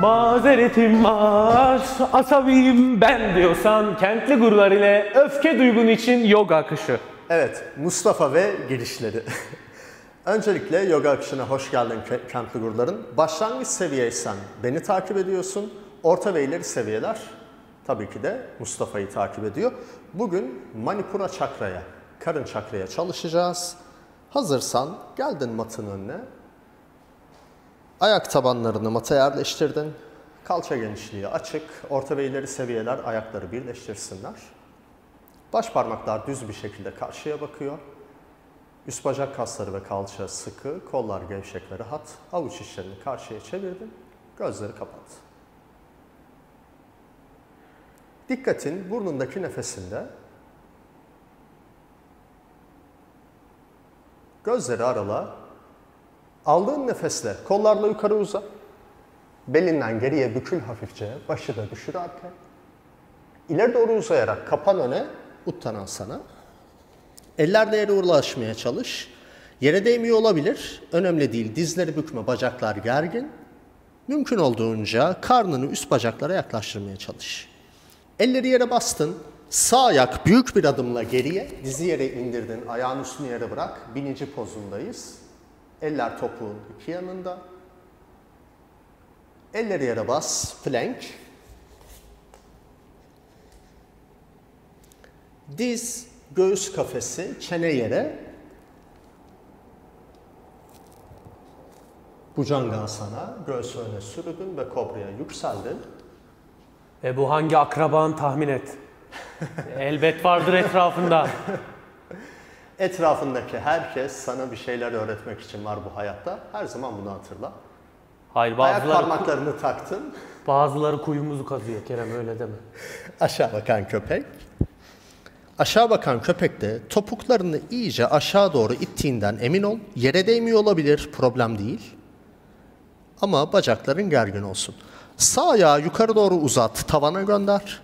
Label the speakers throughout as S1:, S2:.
S1: Mazeretim var, asabiyim ben diyorsan kentli gurular ile öfke duygun için yoga akışı.
S2: Evet, Mustafa ve girişleri. Öncelikle yoga akışına hoş geldin ke- kentli guruların. Başlangıç seviyeysen beni takip ediyorsun. Orta ve ileri seviyeler tabii ki de Mustafa'yı takip ediyor. Bugün Manipura çakraya, karın çakraya çalışacağız. Hazırsan geldin matın önüne. Ayak tabanlarını mata yerleştirdin. Kalça genişliği açık. Orta ve ileri seviyeler ayakları birleştirsinler. Baş parmaklar düz bir şekilde karşıya bakıyor. Üst bacak kasları ve kalça sıkı, kollar gevşek ve rahat. Avuç içlerini karşıya çevirdin. Gözleri kapat. Dikkatin burnundaki nefesinde. Gözleri arala. Aldığın nefesle kollarla yukarı uza. Belinden geriye bükül hafifçe. Başı da düşür arkaya. İleri doğru uzayarak kapan öne, uttanasana. Ellerle yere ulaşmaya çalış. Yere değmiyor olabilir. Önemli değil. Dizleri bükme, bacaklar gergin. Mümkün olduğunca karnını üst bacaklara yaklaştırmaya çalış. Elleri yere bastın. Sağ ayak büyük bir adımla geriye, dizi yere indirdin, ayağın üstünü yere bırak. Binici pozundayız. Eller topuğun iki yanında. Elleri yere bas, plank. Diz, göğüs kafesi, çene yere. Bhujangasana, göğsü öne sürdün ve kobraya yükseldin.
S1: E bu hangi akraban tahmin et. Elbet vardır etrafında.
S2: Etrafındaki herkes sana bir şeyler öğretmek için var bu hayatta. Her zaman bunu hatırla.
S1: Hayır
S2: Ayak
S1: bazıları,
S2: parmaklarını taktın.
S1: bazıları kuyumuzu kazıyor Kerem öyle deme.
S2: Aşağı bakan köpek. Aşağı bakan köpekte topuklarını iyice aşağı doğru ittiğinden emin ol. Yere değmiyor olabilir, problem değil. Ama bacakların gergin olsun. Sağ ayağı yukarı doğru uzat, tavana gönder.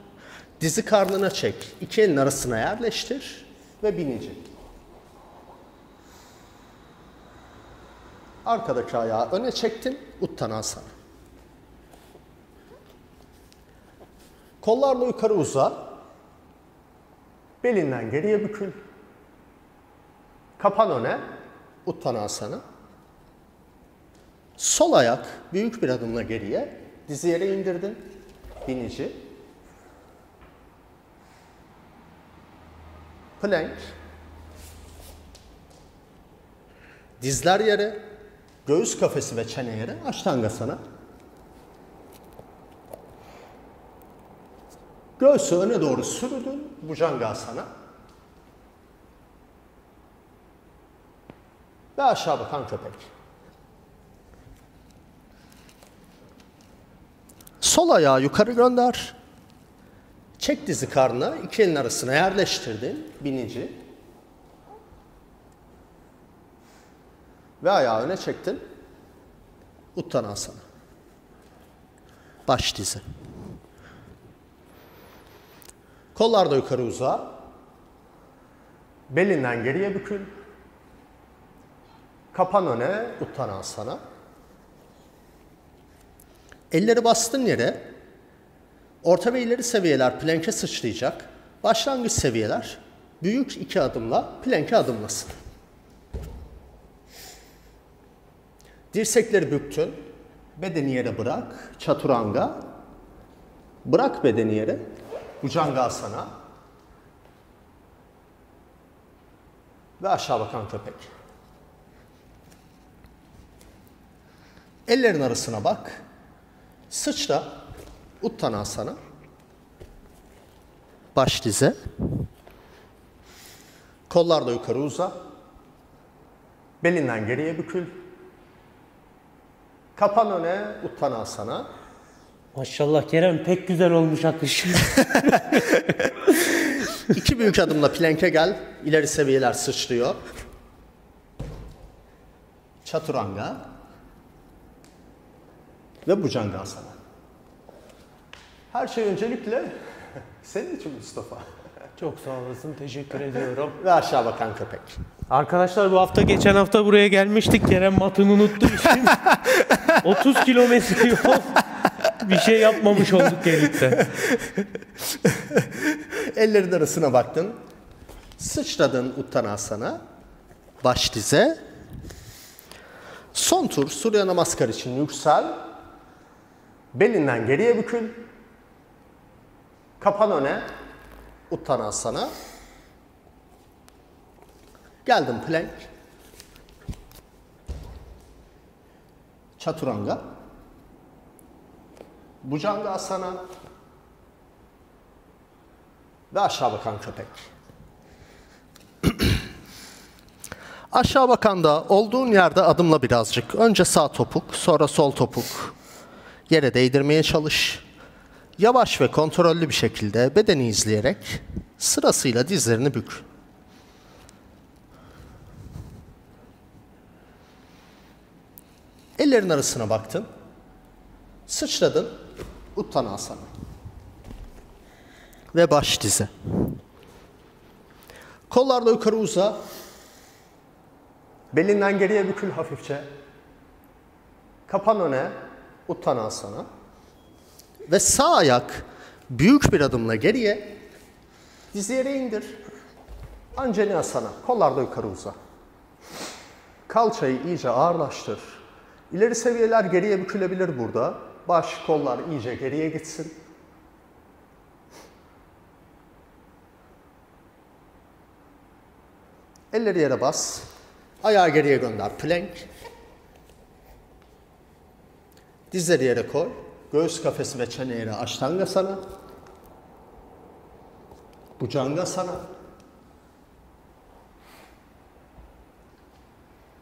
S2: Dizi karnına çek, iki elin arasına yerleştir ve binici. Arkadaki ayağı öne çektin, uttanasana. Kollarla yukarı uza. Belinden geriye bükül. Kapan öne. Uttanasana. Sol ayak büyük bir adımla geriye. Dizi yere indirdin. Binici. Plank. Dizler yere. Göğüs kafesi ve çene yere. Aştangasana. Göğsü öne doğru sürdün, Bhujangasana. Ve aşağı bakan köpek. Sol ayağı yukarı gönder. Çek dizi karnına, iki elin arasına yerleştirdin, binici. Ve ayağı öne çektin. Uttanasana. Baş dizi. Kollar da yukarı uza. Belinden geriye bükül. Kapan öne, uttanasana. Elleri bastın yere. Orta ve ileri seviyeler plank'e sıçrayacak. Başlangıç seviyeler büyük iki adımla plank'e adımlasın. Dirsekleri büktün. Bedeni yere bırak. Çaturanga. Bırak bedeni yere. Bhujangasana. Ve aşağı bakan köpek. Ellerin arasına bak. Sıçra. Uttanasana. Baş dize. Kollar da yukarı uza. Belinden geriye bükül. Kapan öne, uttanasana.
S1: Maşallah Kerem pek güzel olmuş akış.
S2: İki büyük adımla plank'e gel. İleri seviyeler sıçrıyor. Çaturanga. Ve Bhujangasana. Her şey öncelikle senin için Mustafa.
S1: Çok sağ olasın. Teşekkür ediyorum.
S2: Ve aşağı bakan köpek.
S1: Arkadaşlar bu hafta geçen hafta buraya gelmiştik. Kerem matını unuttuğu için 30 kilometre yol bir şey yapmamış olduk gelip de.
S2: Ellerin arasına baktın. Sıçradın Uttanasana. Baş dize. Son tur Surya Namaskar için yüksel. Belinden geriye bükül. Kapan öne. Uttanasana. Geldim plank. Chaturanga. Bujanga asana. Ve aşağı bakan köpek. aşağı bakan da olduğun yerde adımla birazcık. Önce sağ topuk, sonra sol topuk. Yere değdirmeye çalış. Yavaş ve kontrollü bir şekilde bedeni izleyerek sırasıyla dizlerini bük. Ellerin arasına baktın. Sıçradın. Uttanasana. Ve baş dize. Kollarla yukarı uza. Belinden geriye bükül hafifçe. Kapan öne. Uttanasana. Ve sağ ayak büyük bir adımla geriye. Dizi yere indir. Anjaneyasana. Kollarla yukarı uza. Kalçayı iyice ağırlaştır. İleri seviyeler geriye bükülebilir burada. Baş, kollar iyice geriye gitsin. Elleri yere bas. Ayağı geriye gönder. Plank. Dizleri yere koy. Göğüs kafesi ve çene yere aştanga sana. Bucanga sana.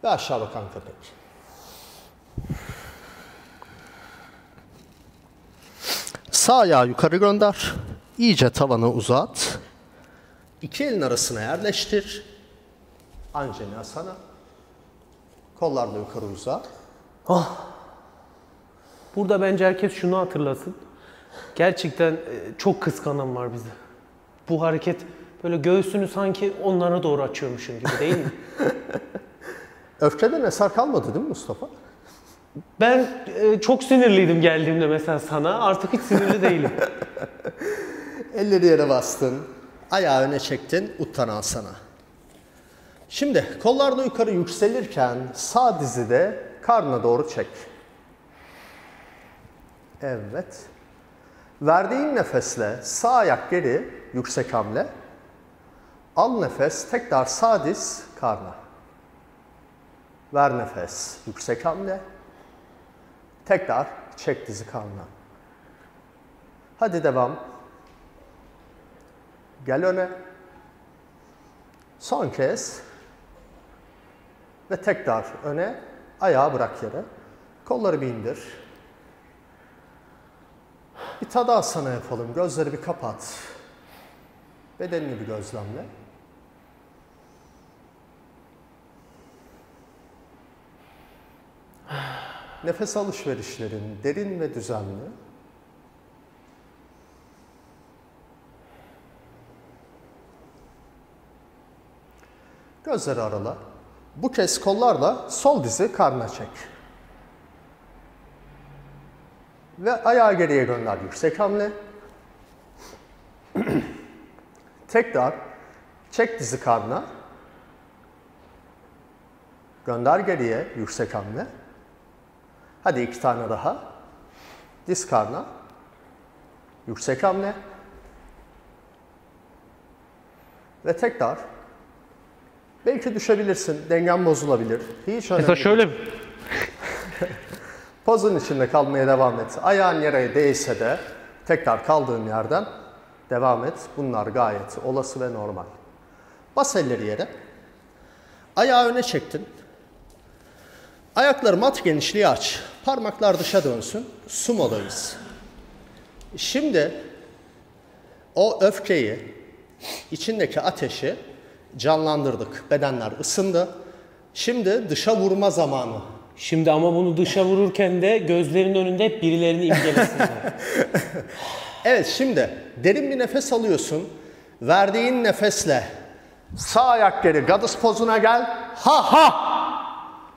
S2: Ve aşağı bakan köpek. Sağ ayağı yukarı gönder. İyice tavanı uzat. İki elin arasına yerleştir. Anjaneyasana. Kollarla yukarı uzat.
S1: Burada bence herkes şunu hatırlasın. Gerçekten e, çok kıskanan var bize. Bu hareket böyle göğsünü sanki onlara doğru açıyormuşum gibi değil mi?
S2: Öfkeden eser kalmadı değil mi Mustafa?
S1: Ben e, çok sinirliydim geldiğimde mesela sana. Artık hiç sinirli değilim.
S2: Elleri yere bastın. Ayağı öne çektin. Uttanasana. Şimdi kollarla yukarı yükselirken sağ dizi de karnına doğru çek. Evet. Verdiğin nefesle sağ ayak geri yüksek hamle. Al nefes tekrar sağ diz karna. Ver nefes yüksek hamle. Tekrar çek dizi karna. Hadi devam. Gel öne. Son kez. Ve tekrar öne. Ayağı bırak yere. Kolları bir indir. Bir tadasana yapalım. Gözleri bir kapat. Bedenini bir gözlemle. Nefes alışverişlerin derin ve düzenli. Gözleri arala. Bu kez kollarla sol dizi karnına çek. Ve ayağı geriye gönder yüksek hamle. Tekrar çek dizi karnına. Gönder geriye yüksek hamle. Hadi iki tane daha. Diz karnına. Yüksek hamle. Ve tekrar Belki düşebilirsin, dengen bozulabilir. Hiç önemli
S1: Mesela
S2: değil.
S1: şöyle
S2: Pozun içinde kalmaya devam et. Ayağın yere değse de tekrar kaldığın yerden devam et. Bunlar gayet olası ve normal. Bas elleri yere. Ayağı öne çektin. Ayakları mat genişliği aç. Parmaklar dışa dönsün. Sumo'dayız. Şimdi o öfkeyi, içindeki ateşi canlandırdık. Bedenler ısındı. Şimdi dışa vurma zamanı.
S1: Şimdi ama bunu dışa vururken de gözlerin önünde hep birilerini imgelesinler.
S2: Evet şimdi derin bir nefes alıyorsun Verdiğin nefesle sağ ayak geri Goddess pozuna gel. Ha ha.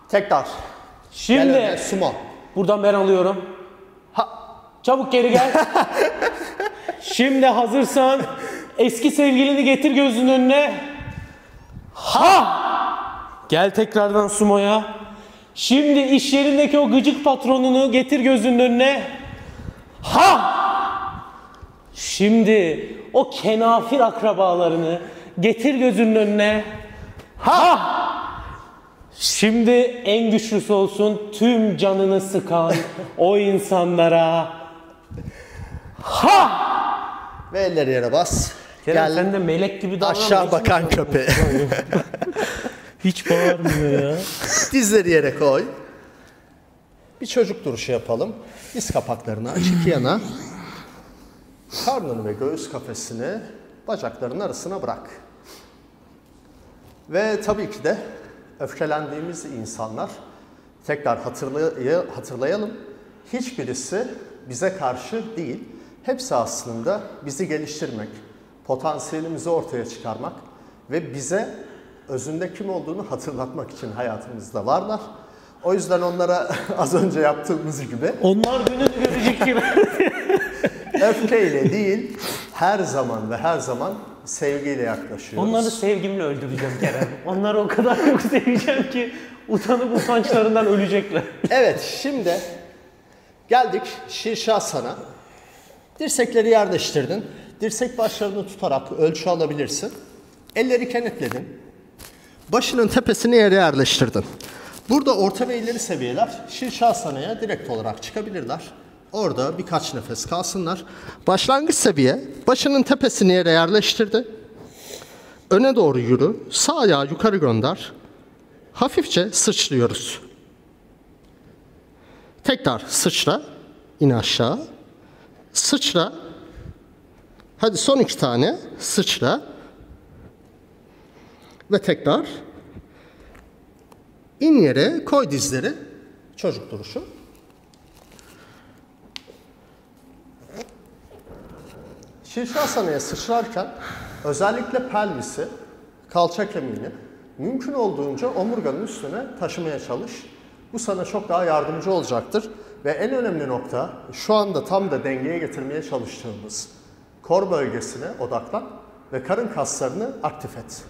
S2: Tekrar. Gel
S1: Şimdi
S2: öne, sumo.
S1: buradan ben alıyorum.
S2: Ha.
S1: Çabuk geri gel. Şimdi hazırsan eski sevgilini getir gözünün önüne. Ha! Gel tekrardan sumoya. Şimdi iş yerindeki o gıcık patronunu getir gözünün önüne. Ha! Şimdi o kenafir akrabalarını getir gözünün önüne. Ha! Şimdi en güçlüsü olsun tüm canını sıkan o insanlara. Ha!
S2: Ve elleri yere bas.
S1: Kerem
S2: Gel.
S1: sen de melek gibi davran.
S2: Aşağı bakan köpeği.
S1: Hiç bağırmıyor ya.
S2: Dizleri yere koy. Bir çocuk duruşu yapalım. Diz kapaklarını aç iki yana. Karnını ve göğüs kafesini bacakların arasına bırak. Ve tabii ki de öfkelendiğimiz insanlar tekrar hatırlay- hatırlayalım. Hiçbirisi bize karşı değil. Hepsi aslında bizi geliştirmek, potansiyelimizi ortaya çıkarmak ve bize özünde kim olduğunu hatırlatmak için hayatımızda varlar. O yüzden onlara az önce yaptığımız gibi
S1: Onlar gününü görecek gibi.
S2: öfkeyle değil, her zaman ve her zaman sevgiyle yaklaşıyoruz.
S1: Onları sevgimle öldüreceğim Kerem. Onları o kadar çok seveceğim ki utanıp utançlarından ölecekler.
S2: Evet, şimdi geldik Şirşasana. Dirsekleri yerleştirdin. Dirsek başlarını tutarak ölçü alabilirsin. Elleri kenetledin. Başının tepesini yere yerleştirdin. Burada orta ve ileri seviyeler Şirşasana'ya direkt olarak çıkabilirler. Orada birkaç nefes kalsınlar. Başlangıç seviye başının tepesini yere yerleştirdi. Öne doğru yürü. Sağ ayağı yukarı gönder. Hafifçe sıçrıyoruz. Tekrar sıçra. in aşağı. Sıçra. Hadi son iki tane. Sıçra. Ve tekrar. in yere koy dizleri. Çocuk duruşu. Şirşasana'ya sıçrarken özellikle pelvisi, kalça kemiğini mümkün olduğunca omurganın üstüne taşımaya çalış. Bu sana çok daha yardımcı olacaktır. Ve en önemli nokta şu anda tam da dengeye getirmeye çalıştığımız kor bölgesine odaklan ve karın kaslarını aktif et.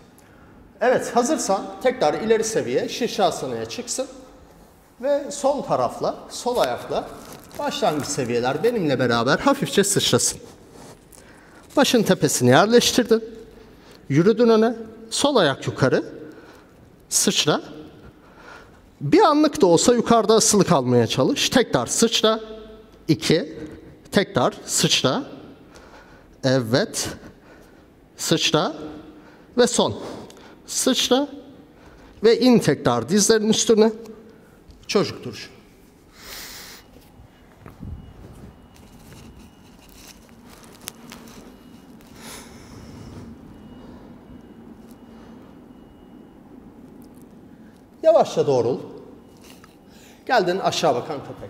S2: Evet hazırsan tekrar ileri seviye Şirşasana'ya çıksın. Ve sol tarafla, sol ayakla başlangıç seviyeler benimle beraber hafifçe sıçrasın. Başın tepesini yerleştirdin. Yürüdün öne. Sol ayak yukarı. Sıçra. Bir anlık da olsa yukarıda asılı kalmaya çalış. Tekrar sıçra. İki. Tekrar sıçra. Evet. Sıçra. Ve son. Sıçra. Ve in tekrar dizlerin üstüne. Çocuk duruşu. Yavaşça doğrul. Geldin aşağı bakan köpek.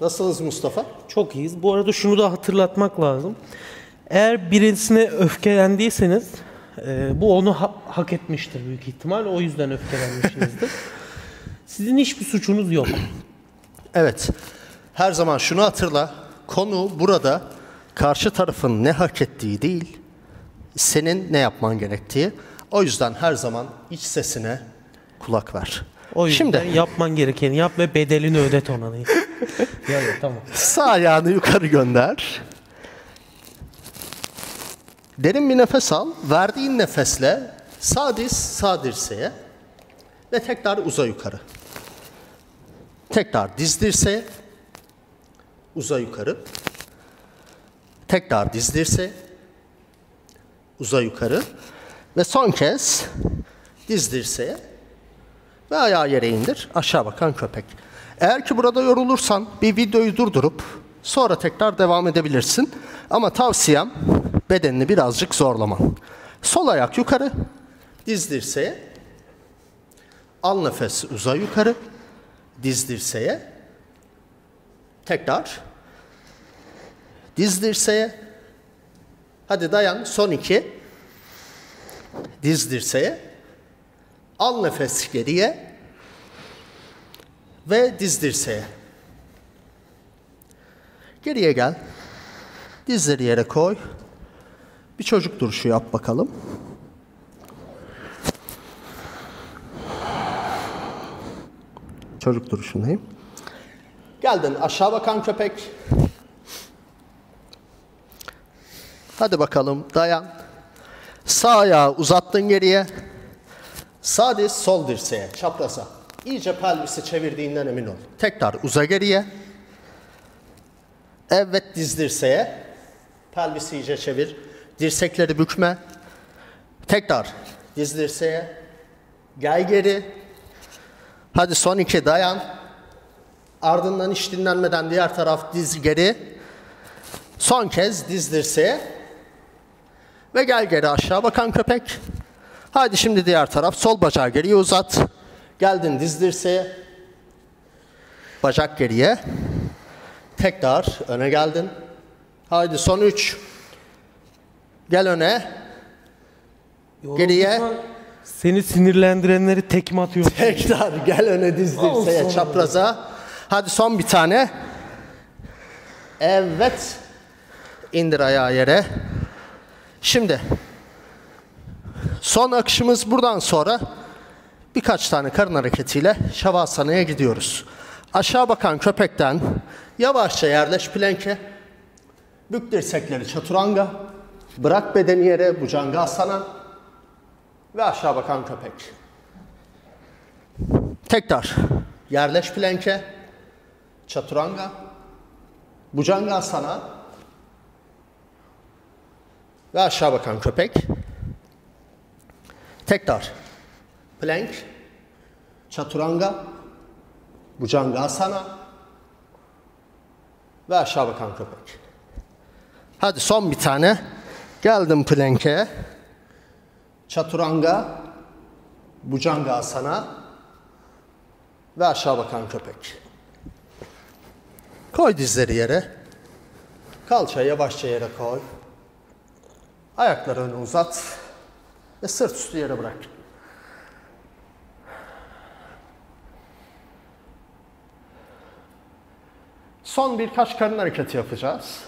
S2: Nasılsınız Mustafa?
S1: Çok iyiyiz. Bu arada şunu da hatırlatmak lazım. Eğer birisine öfkelendiyseniz e, bu onu ha- hak etmiştir büyük ihtimal. O yüzden öfkelenmişsinizdir. Sizin hiçbir suçunuz yok.
S2: Evet. Her zaman şunu hatırla. Konu burada karşı tarafın ne hak ettiği değil, senin ne yapman gerektiği. O yüzden her zaman iç sesine kulak ver.
S1: O yüzden
S2: Şimdi
S1: yapman gerekeni yap ve bedelini ödet ona. ya, ya, tamam.
S2: sağ ayağını yukarı gönder. Derin bir nefes al. Verdiğin nefesle sağ diz sağ dirseğe ve tekrar uza yukarı. Tekrar diz dirseğe, uza yukarı. Tekrar diz dirseğe, uza yukarı. Ve son kez diz dirseğe ve ayağı yere indir. Aşağı bakan köpek. Eğer ki burada yorulursan bir videoyu durdurup sonra tekrar devam edebilirsin. Ama tavsiyem bedenini birazcık zorlaman. Sol ayak yukarı, diz dirseğe. Al nefes uza yukarı, diz dirseğe. Tekrar. Diz dirseğe. Hadi dayan. Son iki. Diz dirseğe. Al nefes geriye. Ve diz dirseğe. Geriye gel. Dizleri yere koy. Bir çocuk duruşu yap bakalım. Çocuk duruşundayım. Geldin aşağı bakan köpek. Hadi bakalım dayan. Sağ ayağı uzattın geriye. Sağ diz sol dirseğe çapraza. İyice pelvisi çevirdiğinden emin ol. Tekrar uza geriye. Evet diz dirseğe. Pelvisi iyice çevir. Dirsekleri bükme. Tekrar diz dirseğe. Gel geri. Hadi son iki dayan. Ardından hiç dinlenmeden diğer taraf diz geri. Son kez diz dirseğe. Ve gel geri aşağı bakan köpek. Hadi şimdi diğer taraf sol bacağı geriye uzat. Geldin diz dirseğe. Bacak geriye. Tekrar öne geldin. Haydi son üç. Gel öne. Geriye.
S1: Seni sinirlendirenleri tekme atıyor.
S2: Tekrar gel öne diz dirseğe çapraza. Hadi son bir tane. Evet. İndir ayağı yere. Şimdi son akışımız buradan sonra birkaç tane karın hareketiyle şavasanaya gidiyoruz. Aşağı bakan köpekten yavaşça yerleş planke. Bük dirsekleri çaturanga. Bırak bedeni yere bhujangasana. Ve aşağı bakan köpek. Tekrar yerleş planke. Çaturanga. Bhujangasana. Ve aşağı bakan köpek. Tekrar. Plank. Çaturanga. Bhujangasana. Ve aşağı bakan köpek. Hadi son bir tane. Geldim plank'e. Çaturanga. Bhujangasana. Ve aşağı bakan köpek. Koy dizleri yere. Kalçayı yavaşça yere koy. Ayakları öne uzat. Ve sırt üstü yere bırak. Son birkaç karın hareketi yapacağız.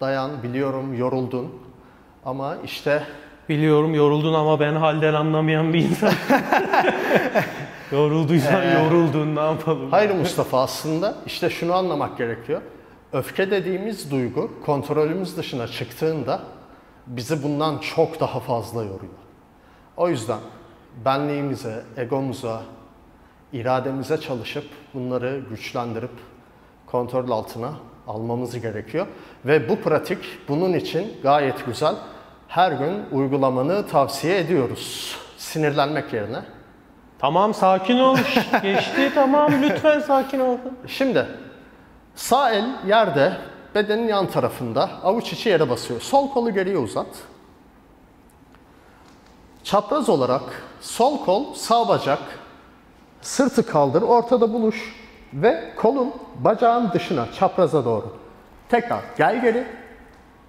S2: Dayan, biliyorum yoruldun. Ama işte
S1: Biliyorum yoruldun ama ben halden anlamayan bir insan. Yorulduysan yoruldun ne yapalım?
S2: Hayır Mustafa aslında işte şunu anlamak gerekiyor. Öfke dediğimiz duygu kontrolümüz dışına çıktığında bizi bundan çok daha fazla yoruyor. O yüzden benliğimize, egomuza, irademize çalışıp bunları güçlendirip kontrol altına almamız gerekiyor. Ve bu pratik bunun için gayet güzel. Her gün uygulamanı tavsiye ediyoruz. Sinirlenmek yerine.
S1: Tamam sakin ol. Geçti tamam lütfen sakin ol.
S2: Şimdi sağ el yerde bedenin yan tarafında avuç içi yere basıyor. Sol kolu geriye uzat. Çapraz olarak sol kol sağ bacak sırtı kaldır ortada buluş ve kolun bacağın dışına çapraza doğru. Tekrar gel geri.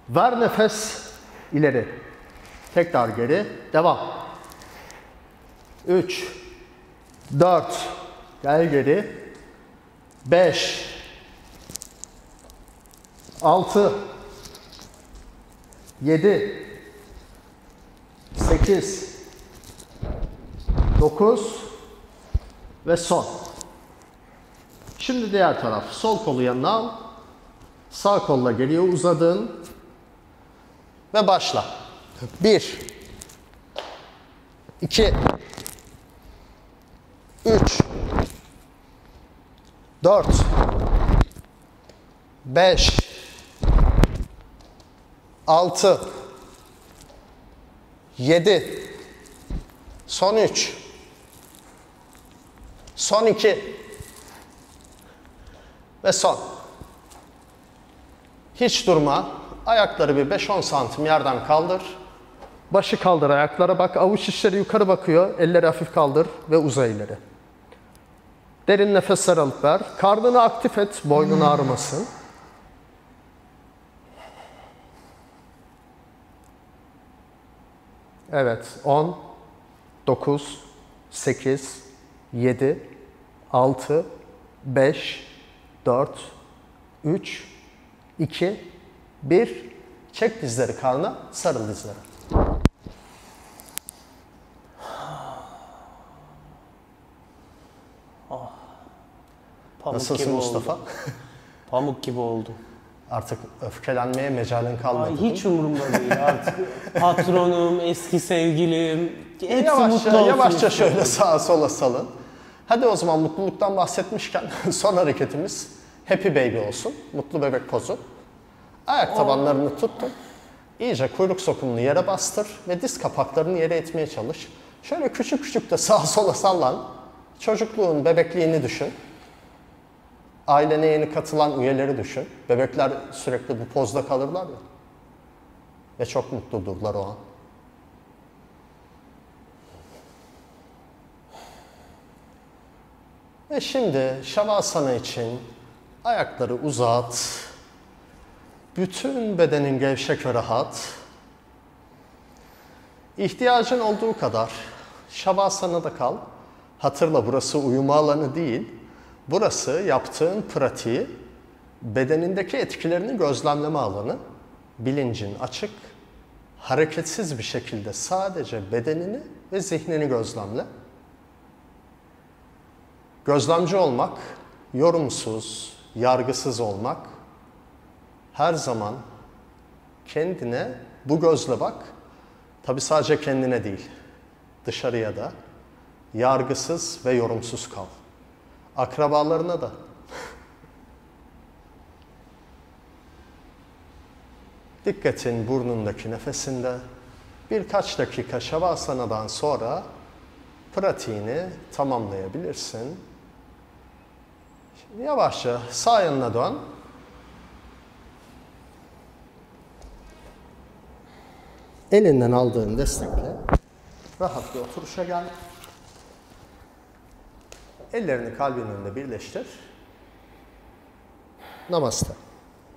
S2: Ver nefes ileri. Tekrar geri. Devam. 3 4 Gel geri. 5 6 7 8 9 ve son. Şimdi diğer taraf. Sol kolu yanına al. Sağ kolla geriye uzadın. Ve başla. 1 2 3 4 5 6 7 Son 3 Son 2 ve son. Hiç durma. Ayakları bir 5-10 santim yerden kaldır. Başı kaldır ayaklara bak. Avuç içleri yukarı bakıyor. Elleri hafif kaldır ve uza ileri. Derin nefesler alıp ver. Karnını aktif et. Boynun ağrımasın. Evet. 10, 9, 8, 7, 6, 5, 4, 3, 2, 1. Çek dizleri karnına, sarıl dizlere.
S1: Pamuk
S2: Nasılsın
S1: gibi
S2: Mustafa?
S1: Oldu. Pamuk gibi oldu.
S2: Artık öfkelenmeye mecalin kalmadı.
S1: Ay, hiç umurumda değil artık. Patronum, eski sevgilim, hepsi
S2: yavaşça,
S1: mutlu olsun.
S2: yavaşça şöyle sağa sola salın. Hadi o zaman mutluluktan bahsetmişken son hareketimiz Happy Baby olsun. Mutlu bebek pozu. Ayak tabanlarını tuttun. İyice kuyruk sokumunu yere bastır ve diz kapaklarını yere itmeye çalış. Şöyle küçük küçük de sağa sola sallan. Çocukluğun, bebekliğini düşün. Ailene yeni katılan üyeleri düşün. Bebekler sürekli bu pozda kalırlar ya. Ve çok mutludurlar o an. Ve şimdi Şavasana için ayakları uzat. Bütün bedenin gevşek ve rahat. İhtiyacın olduğu kadar Şavasana'da kal. Hatırla burası uyuma alanı değil. Burası yaptığın pratiği bedenindeki etkilerini gözlemleme alanı. Bilincin açık, hareketsiz bir şekilde sadece bedenini ve zihnini gözlemle. Gözlemci olmak, yorumsuz, yargısız olmak, her zaman kendine bu gözle bak. Tabi sadece kendine değil, dışarıya da yargısız ve yorumsuz kal. Akrabalarına da. Dikkatin burnundaki nefesinde birkaç dakika şavasana'dan sonra pratiğini tamamlayabilirsin. Yavaşça sağ yanına dön. Elinden aldığın destekle rahat bir oturuşa gel. Ellerini kalbin önünde birleştir. Namaste.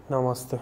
S1: Namaste.